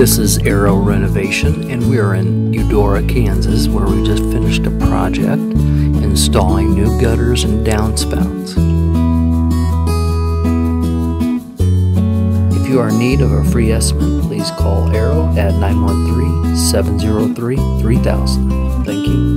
This is Arrow Renovation, and we are in Eudora, Kansas, where we just finished a project installing new gutters and downspouts. If you are in need of a free estimate, please call Arrow at 913 703 3000. Thank you.